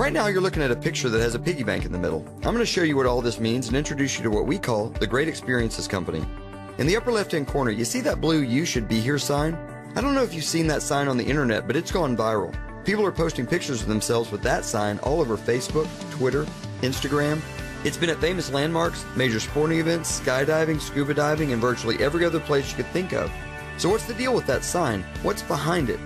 Right now, you're looking at a picture that has a piggy bank in the middle. I'm going to show you what all this means and introduce you to what we call the Great Experiences Company. In the upper left hand corner, you see that blue You Should Be Here sign? I don't know if you've seen that sign on the internet, but it's gone viral. People are posting pictures of themselves with that sign all over Facebook, Twitter, Instagram. It's been at famous landmarks, major sporting events, skydiving, scuba diving, and virtually every other place you could think of. So, what's the deal with that sign? What's behind it?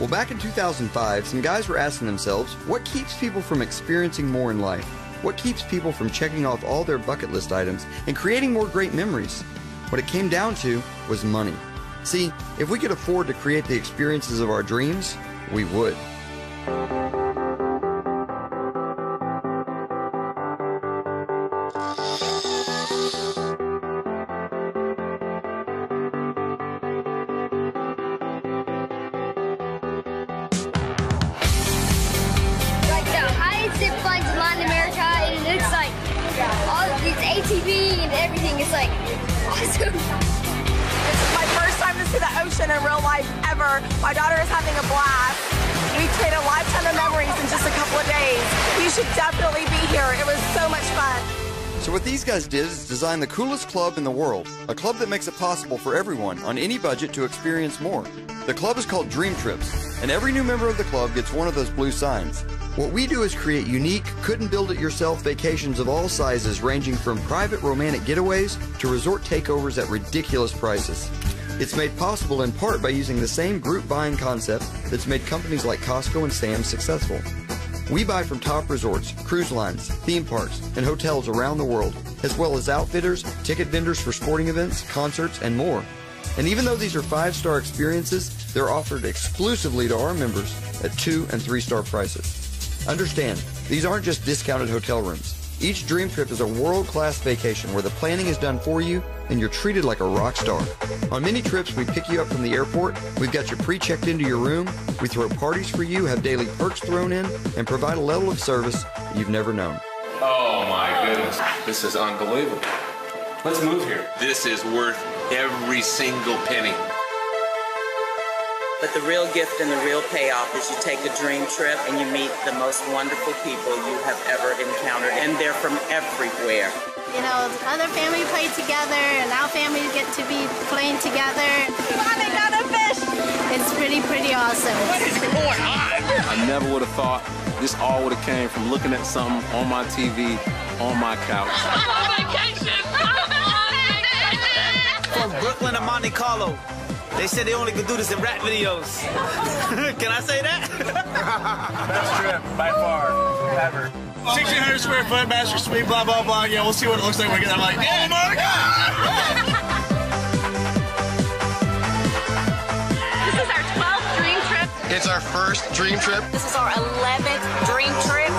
Well, back in 2005, some guys were asking themselves what keeps people from experiencing more in life? What keeps people from checking off all their bucket list items and creating more great memories? What it came down to was money. See, if we could afford to create the experiences of our dreams, we would. Ocean in real life ever. My daughter is having a blast. We a lifetime of memories in just a couple of days. You should definitely be here. It was so much fun. So, what these guys did is design the coolest club in the world, a club that makes it possible for everyone on any budget to experience more. The club is called Dream Trips, and every new member of the club gets one of those blue signs. What we do is create unique, couldn't build it yourself vacations of all sizes, ranging from private romantic getaways to resort takeovers at ridiculous prices. It's made possible in part by using the same group buying concept that's made companies like Costco and Sam's successful. We buy from top resorts, cruise lines, theme parks, and hotels around the world, as well as outfitters, ticket vendors for sporting events, concerts, and more. And even though these are five star experiences, they're offered exclusively to our members at two and three star prices. Understand, these aren't just discounted hotel rooms. Each dream trip is a world class vacation where the planning is done for you and you're treated like a rock star. On many trips, we pick you up from the airport, we've got you pre checked into your room, we throw parties for you, have daily perks thrown in, and provide a level of service you've never known. Oh my goodness, this is unbelievable. Let's move here. This is worth every single penny. But the real gift and the real payoff is you take a dream trip and you meet the most wonderful people you have ever encountered, and they're from everywhere. You know, other family play together, and our family get to be playing together. Mommy got a fish! It's pretty, pretty awesome. What is going on? I never would have thought this all would have came from looking at something on my TV on my couch. On vacation. On vacation. From Brooklyn to Monte Carlo. They said they only could do this in rap videos. Can I say that? Best trip by far ever. 1600 square foot, master suite, blah, blah, blah. Yeah, we'll see what it looks like when we get there. I'm like, oh my God! This is our 12th dream trip. It's our first dream trip. This is our 11th dream trip.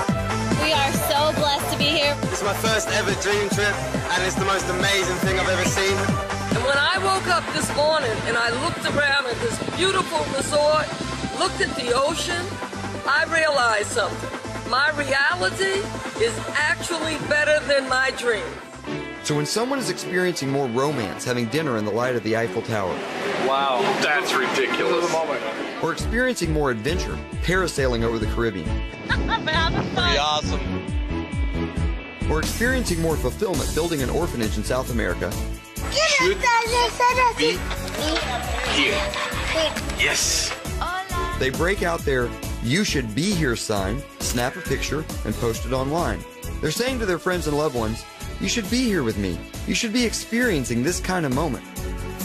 We are so blessed to be here. It's my first ever dream trip, and it's the most amazing thing I've ever seen. And when I woke up this morning and I looked around at this beautiful resort, looked at the ocean, I realized something. My reality is actually better than my dream. So, when someone is experiencing more romance having dinner in the light of the Eiffel Tower, Wow, that's ridiculous. or experiencing more adventure parasailing over the Caribbean, Pretty awesome. or experiencing more fulfillment building an orphanage in South America, Should be here. Yes. they break out their You Should Be Here sign, snap a picture, and post it online. They're saying to their friends and loved ones, You should be here with me. You should be experiencing this kind of moment.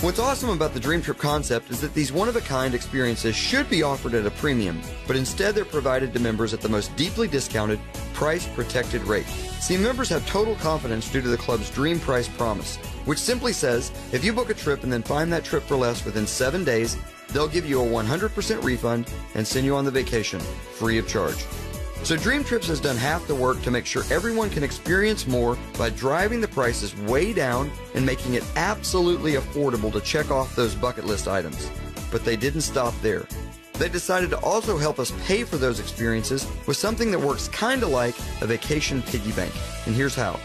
What's awesome about the Dream Trip concept is that these one of a kind experiences should be offered at a premium, but instead they're provided to members at the most deeply discounted, price protected rate. See, members have total confidence due to the club's Dream Price Promise, which simply says if you book a trip and then find that trip for less within seven days, they'll give you a 100% refund and send you on the vacation free of charge. So Dream Trips has done half the work to make sure everyone can experience more by driving the prices way down and making it absolutely affordable to check off those bucket list items. But they didn't stop there. They decided to also help us pay for those experiences with something that works kind of like a vacation piggy bank. And here's how.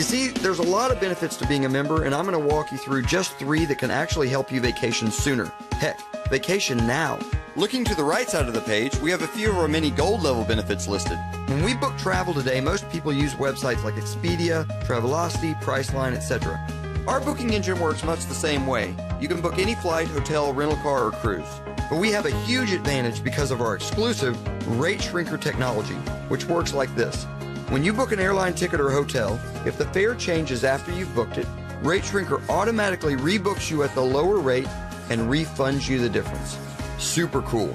You see, there's a lot of benefits to being a member, and I'm going to walk you through just three that can actually help you vacation sooner. Heck, vacation now. Looking to the right side of the page, we have a few of our many gold level benefits listed. When we book travel today, most people use websites like Expedia, Travelocity, Priceline, etc. Our booking engine works much the same way. You can book any flight, hotel, rental car, or cruise. But we have a huge advantage because of our exclusive Rate Shrinker technology, which works like this. When you book an airline ticket or hotel, if the fare changes after you've booked it, Rate Shrinker automatically rebooks you at the lower rate and refunds you the difference. Super cool.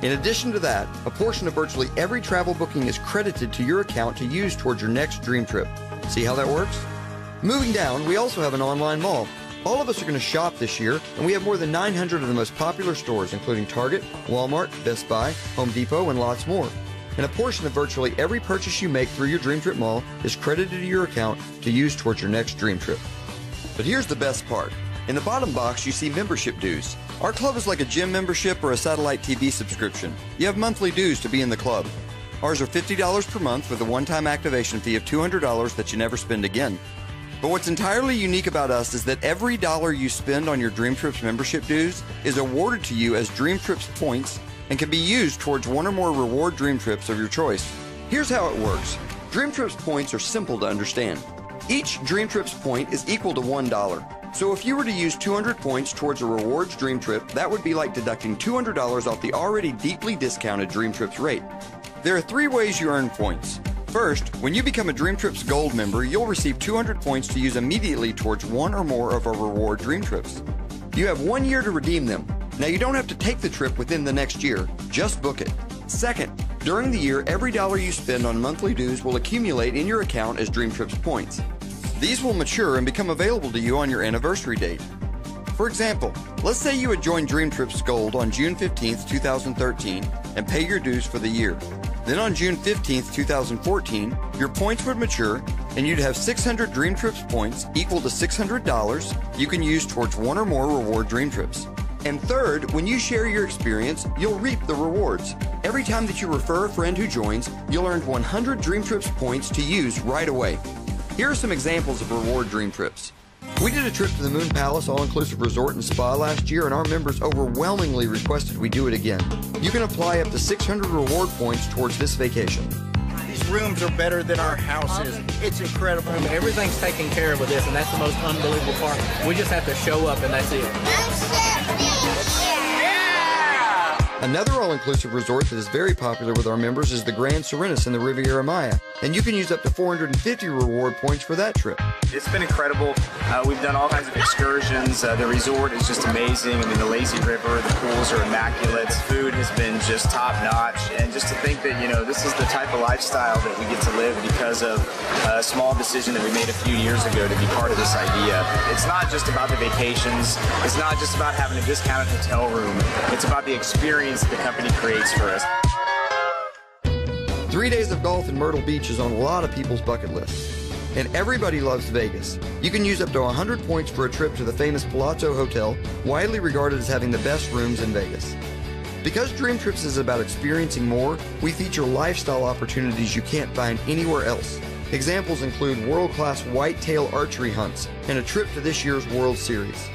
In addition to that, a portion of virtually every travel booking is credited to your account to use towards your next dream trip. See how that works? Moving down, we also have an online mall. All of us are going to shop this year, and we have more than 900 of the most popular stores, including Target, Walmart, Best Buy, Home Depot, and lots more. And a portion of virtually every purchase you make through your Dream Trip Mall is credited to your account to use towards your next dream trip. But here's the best part. In the bottom box, you see membership dues. Our club is like a gym membership or a satellite TV subscription. You have monthly dues to be in the club. Ours are $50 per month with a one time activation fee of $200 that you never spend again. But what's entirely unique about us is that every dollar you spend on your Dream Trips membership dues is awarded to you as Dream Trips points and can be used towards one or more reward Dream Trips of your choice. Here's how it works Dream Trips points are simple to understand. Each Dream Trips point is equal to $1. So if you were to use 200 points towards a rewards Dream Trip, that would be like deducting $200 off the already deeply discounted Dream Trips rate. There are three ways you earn points. First, when you become a Dream Trips Gold member, you'll receive 200 points to use immediately towards one or more of our reward Dream Trips. You have one year to redeem them. Now, you don't have to take the trip within the next year, just book it. Second, during the year, every dollar you spend on monthly dues will accumulate in your account as Dream Trips points. These will mature and become available to you on your anniversary date. For example, let's say you had joined Dream Trips Gold on June 15, 2013, and pay your dues for the year. Then on June 15, 2014, your points would mature and you'd have 600 Dream Trips points equal to $600 you can use towards one or more reward Dream Trips. And third, when you share your experience, you'll reap the rewards. Every time that you refer a friend who joins, you'll earn 100 Dream Trips points to use right away. Here are some examples of reward Dream Trips. We did a trip to the Moon Palace All Inclusive Resort and Spa last year, and our members overwhelmingly requested we do it again. You can apply up to 600 reward points towards this vacation. These rooms are better than our houses. It's incredible. Everything's taken care of with this, and that's the most unbelievable part. We just have to show up, and that's it. Another all-inclusive resort that is very popular with our members is the Grand Sirenis in the Riviera Maya, and you can use up to 450 reward points for that trip. It's been incredible. Uh, we've done all kinds of excursions. Uh, the resort is just amazing. I mean, the lazy river, the pools are immaculate. Food has been just top notch, and just to think that you know this is the type of lifestyle that we get to live because of a small decision that we made a few years ago to be part of this idea. It's not just about the vacations. It's not just about having a discounted hotel room. It's about the experience the company creates for us. Three days of golf in Myrtle Beach is on a lot of people's bucket list. And everybody loves Vegas. You can use up to 100 points for a trip to the famous Palazzo Hotel, widely regarded as having the best rooms in Vegas. Because Dream Trips is about experiencing more, we feature lifestyle opportunities you can't find anywhere else. Examples include world class whitetail archery hunts and a trip to this year's World Series.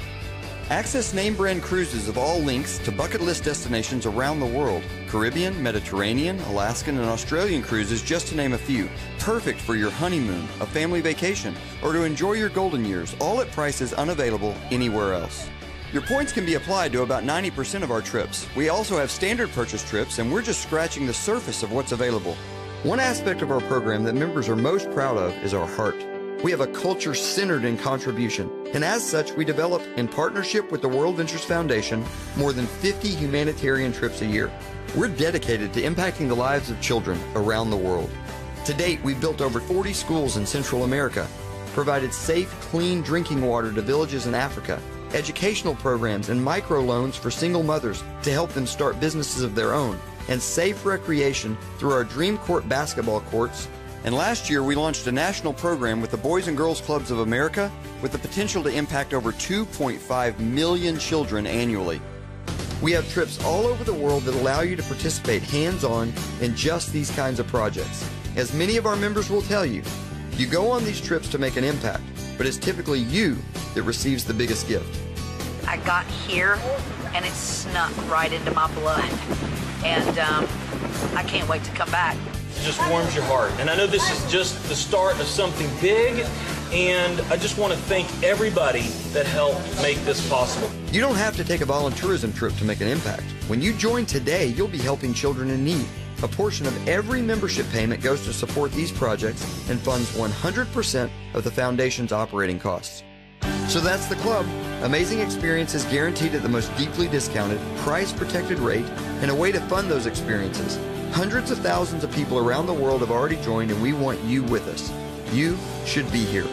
Access name brand cruises of all lengths to bucket list destinations around the world Caribbean, Mediterranean, Alaskan, and Australian cruises, just to name a few. Perfect for your honeymoon, a family vacation, or to enjoy your golden years, all at prices unavailable anywhere else. Your points can be applied to about 90% of our trips. We also have standard purchase trips, and we're just scratching the surface of what's available. One aspect of our program that members are most proud of is our heart. We have a culture centered in contribution, and as such, we develop, in partnership with the World Ventures Foundation, more than 50 humanitarian trips a year. We're dedicated to impacting the lives of children around the world. To date, we've built over 40 schools in Central America, provided safe, clean drinking water to villages in Africa, educational programs and microloans for single mothers to help them start businesses of their own, and safe recreation through our Dream Court basketball courts and last year, we launched a national program with the Boys and Girls Clubs of America with the potential to impact over 2.5 million children annually. We have trips all over the world that allow you to participate hands on in just these kinds of projects. As many of our members will tell you, you go on these trips to make an impact, but it's typically you that receives the biggest gift. I got here and it snuck right into my blood. And um, I can't wait to come back. It just warms your heart. And I know this is just the start of something big, and I just want to thank everybody that helped make this possible. You don't have to take a volunteerism trip to make an impact. When you join today, you'll be helping children in need. A portion of every membership payment goes to support these projects and funds 100% of the foundation's operating costs. So that's the club. Amazing experiences guaranteed at the most deeply discounted, price protected rate, and a way to fund those experiences. Hundreds of thousands of people around the world have already joined, and we want you with us. You should be here.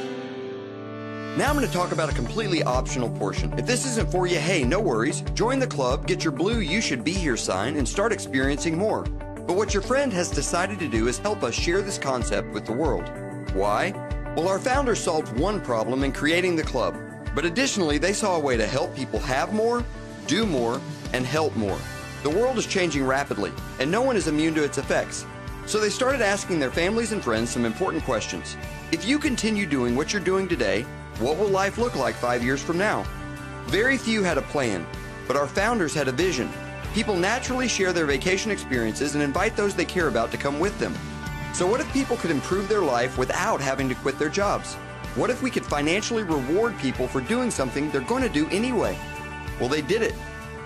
Now I'm going to talk about a completely optional portion. If this isn't for you, hey, no worries. Join the club, get your blue You Should Be Here sign, and start experiencing more. But what your friend has decided to do is help us share this concept with the world. Why? Well, our founders solved one problem in creating the club, but additionally, they saw a way to help people have more, do more, and help more. The world is changing rapidly, and no one is immune to its effects. So they started asking their families and friends some important questions. If you continue doing what you're doing today, what will life look like five years from now? Very few had a plan, but our founders had a vision. People naturally share their vacation experiences and invite those they care about to come with them. So, what if people could improve their life without having to quit their jobs? What if we could financially reward people for doing something they're going to do anyway? Well, they did it.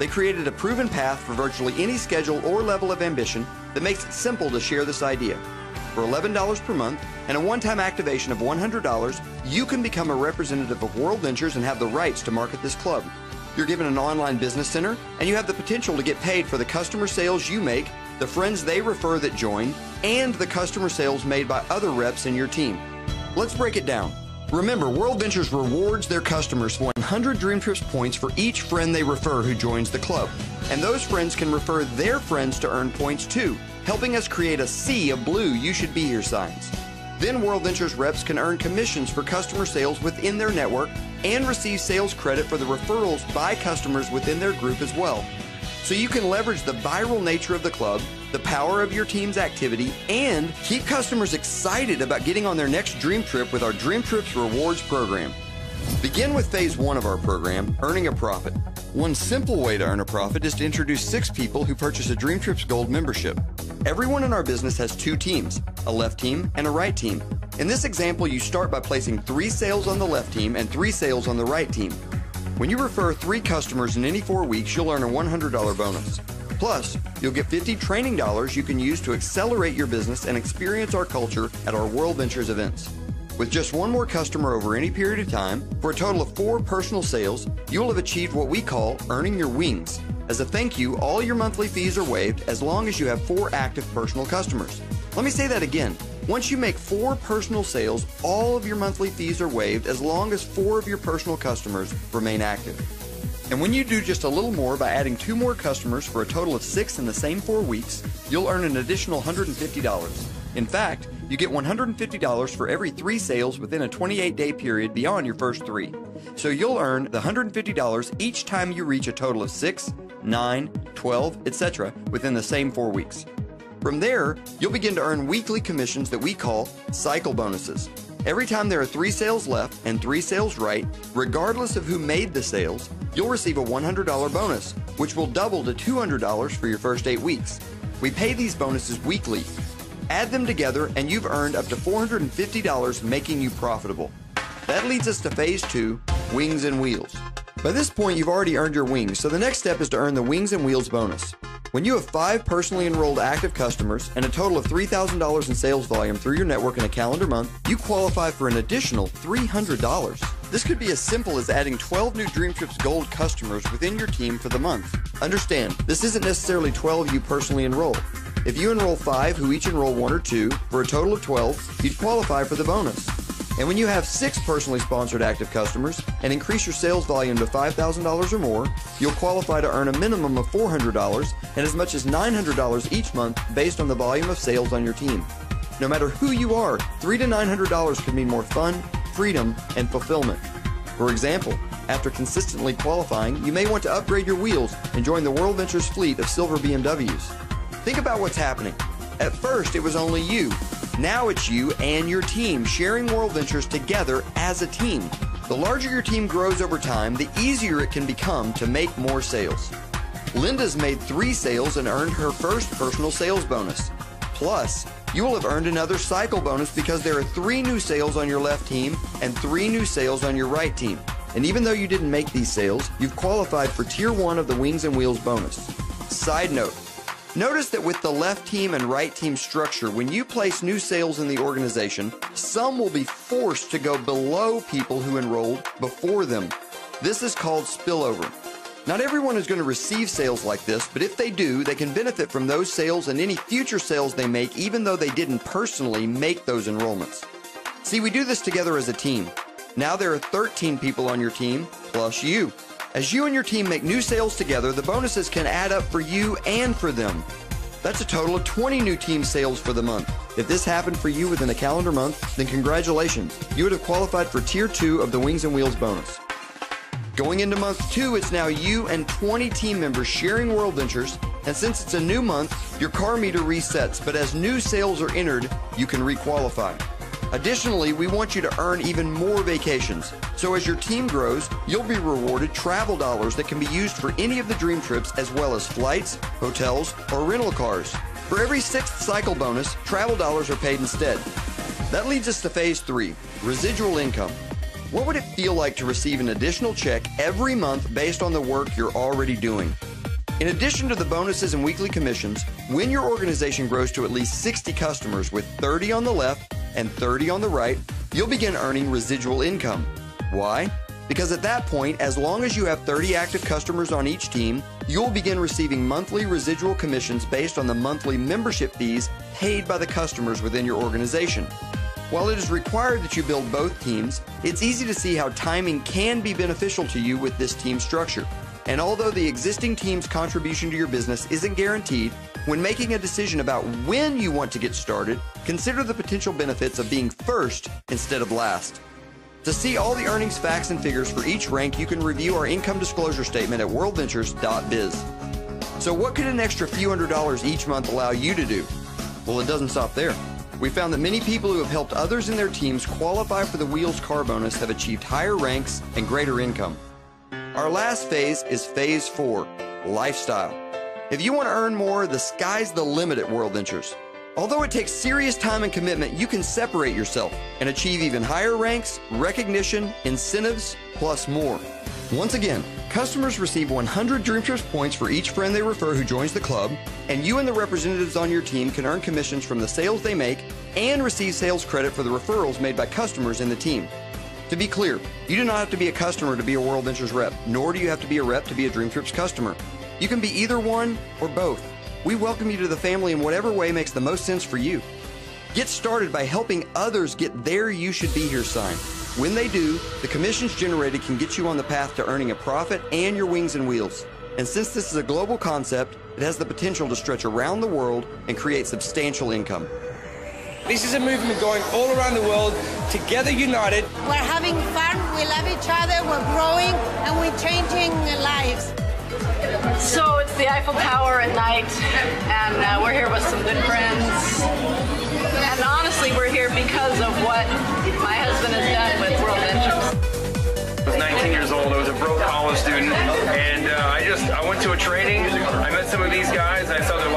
They created a proven path for virtually any schedule or level of ambition that makes it simple to share this idea. For $11 per month and a one time activation of $100, you can become a representative of World Ventures and have the rights to market this club. You're given an online business center, and you have the potential to get paid for the customer sales you make, the friends they refer that join, and the customer sales made by other reps in your team. Let's break it down. Remember, World Ventures rewards their customers 100 Dream Trips points for each friend they refer who joins the club. And those friends can refer their friends to earn points too, helping us create a sea of blue You Should Be Here signs. Then World Ventures reps can earn commissions for customer sales within their network and receive sales credit for the referrals by customers within their group as well. So you can leverage the viral nature of the club, the power of your team's activity, and keep customers excited about getting on their next dream trip with our Dream Trips Rewards program. Begin with phase one of our program, earning a profit. One simple way to earn a profit is to introduce six people who purchase a Dream Trips Gold membership. Everyone in our business has two teams, a left team and a right team. In this example, you start by placing three sales on the left team and three sales on the right team. When you refer three customers in any four weeks, you'll earn a $100 bonus. Plus, you'll get 50 training dollars you can use to accelerate your business and experience our culture at our World Ventures events. With just one more customer over any period of time, for a total of four personal sales, you will have achieved what we call earning your wings. As a thank you, all your monthly fees are waived as long as you have four active personal customers. Let me say that again. Once you make four personal sales, all of your monthly fees are waived as long as four of your personal customers remain active. And when you do just a little more by adding two more customers for a total of six in the same four weeks, you'll earn an additional $150. In fact, you get $150 for every three sales within a 28 day period beyond your first three. So you'll earn the $150 each time you reach a total of 6, 9, 12, etc. within the same four weeks. From there, you'll begin to earn weekly commissions that we call cycle bonuses. Every time there are three sales left and three sales right, regardless of who made the sales, you'll receive a $100 bonus, which will double to $200 for your first eight weeks. We pay these bonuses weekly. Add them together, and you've earned up to $450, making you profitable. That leads us to phase two Wings and Wheels. By this point, you've already earned your wings, so the next step is to earn the Wings and Wheels bonus. When you have five personally enrolled active customers and a total of $3,000 in sales volume through your network in a calendar month, you qualify for an additional $300. This could be as simple as adding 12 new Dream Trips Gold customers within your team for the month. Understand, this isn't necessarily 12 you personally enroll. If you enroll five who each enroll one or two, for a total of 12, you'd qualify for the bonus. And when you have six personally sponsored active customers and increase your sales volume to $5,000 or more, you'll qualify to earn a minimum of $400 and as much as $900 each month based on the volume of sales on your team. No matter who you are, 3 to $900 can mean more fun, freedom, and fulfillment. For example, after consistently qualifying, you may want to upgrade your wheels and join the World Ventures fleet of silver BMWs. Think about what's happening. At first, it was only you. Now it's you and your team sharing World Ventures together as a team. The larger your team grows over time, the easier it can become to make more sales. Linda's made three sales and earned her first personal sales bonus. Plus, you will have earned another cycle bonus because there are three new sales on your left team and three new sales on your right team. And even though you didn't make these sales, you've qualified for Tier 1 of the Wings and Wheels bonus. Side note Notice that with the left team and right team structure, when you place new sales in the organization, some will be forced to go below people who enrolled before them. This is called spillover. Not everyone is going to receive sales like this, but if they do, they can benefit from those sales and any future sales they make, even though they didn't personally make those enrollments. See, we do this together as a team. Now there are 13 people on your team, plus you. As you and your team make new sales together, the bonuses can add up for you and for them. That's a total of 20 new team sales for the month. If this happened for you within a calendar month, then congratulations. You would have qualified for Tier 2 of the Wings and Wheels bonus. Going into month two, it's now you and 20 team members sharing World Ventures. And since it's a new month, your car meter resets, but as new sales are entered, you can requalify. Additionally, we want you to earn even more vacations. So as your team grows, you'll be rewarded travel dollars that can be used for any of the dream trips as well as flights, hotels, or rental cars. For every sixth cycle bonus, travel dollars are paid instead. That leads us to phase three, residual income. What would it feel like to receive an additional check every month based on the work you're already doing? In addition to the bonuses and weekly commissions, when your organization grows to at least 60 customers with 30 on the left and 30 on the right, you'll begin earning residual income. Why? Because at that point, as long as you have 30 active customers on each team, you'll begin receiving monthly residual commissions based on the monthly membership fees paid by the customers within your organization. While it is required that you build both teams, it's easy to see how timing can be beneficial to you with this team structure. And although the existing team's contribution to your business isn't guaranteed, when making a decision about when you want to get started, consider the potential benefits of being first instead of last. To see all the earnings facts and figures for each rank, you can review our income disclosure statement at worldventures.biz. So, what could an extra few hundred dollars each month allow you to do? Well, it doesn't stop there. We found that many people who have helped others in their teams qualify for the Wheels car bonus have achieved higher ranks and greater income. Our last phase is phase four lifestyle. If you want to earn more, the sky's the limit at World Ventures. Although it takes serious time and commitment, you can separate yourself and achieve even higher ranks, recognition, incentives, plus more. Once again, customers receive 100 Dream Trips points for each friend they refer who joins the club, and you and the representatives on your team can earn commissions from the sales they make and receive sales credit for the referrals made by customers in the team. To be clear, you do not have to be a customer to be a World Ventures rep, nor do you have to be a rep to be a DreamTrips customer. You can be either one or both. We welcome you to the family in whatever way makes the most sense for you. Get started by helping others get their You Should Be Here sign. When they do, the commissions generated can get you on the path to earning a profit and your wings and wheels. And since this is a global concept, it has the potential to stretch around the world and create substantial income. This is a movement going all around the world, together united. We're having fun, we love each other, we're growing, and we're changing lives. So it's the Eiffel Tower at night, and uh, we're here with some good friends. And honestly, we're here because of what my husband has done with World Ventures. I was 19 years old. I was a broke college student, and uh, I just I went to a training. I met some of these guys. I saw their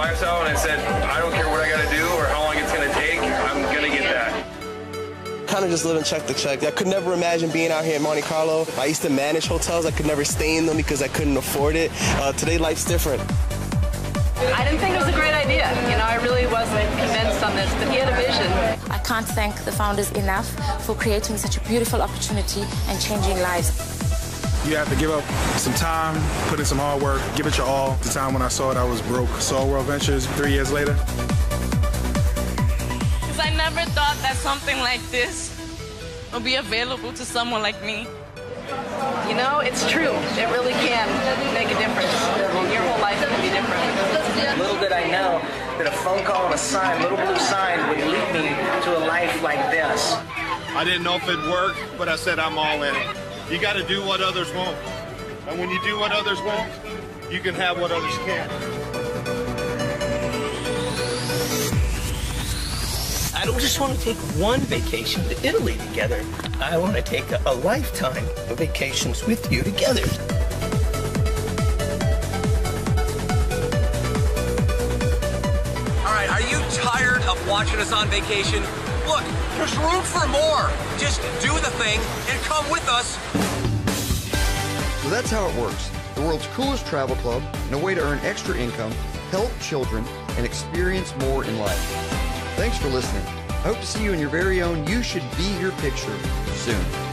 just living check to check. I could never imagine being out here in Monte Carlo. I used to manage hotels. I could never stay in them because I couldn't afford it. Uh, today, life's different. I didn't think it was a great idea. You know, I really wasn't convinced on this, but he had a vision. I can't thank the founders enough for creating such a beautiful opportunity and changing lives. You have to give up some time, put in some hard work, give it your all. The time when I saw it, I was broke. Saw World Ventures three years later. Because I never thought that something like this would be available to someone like me. You know, it's true. It really can make a difference. Your whole life can be different. Little did I know that a phone call and a sign, little blue sign, would lead me to a life like this. I didn't know if it'd work, but I said I'm all in it. You got to do what others won't. And when you do what others won't, you can have what others can't. Don't just want to take one vacation to Italy together. I want to take a, a lifetime of vacations with you together. All right, are you tired of watching us on vacation? Look, there's room for more. Just do the thing and come with us. So that's how it works. The world's coolest travel club and a way to earn extra income, help children, and experience more in life. Thanks for listening. I hope to see you in your very own You Should Be Here picture soon.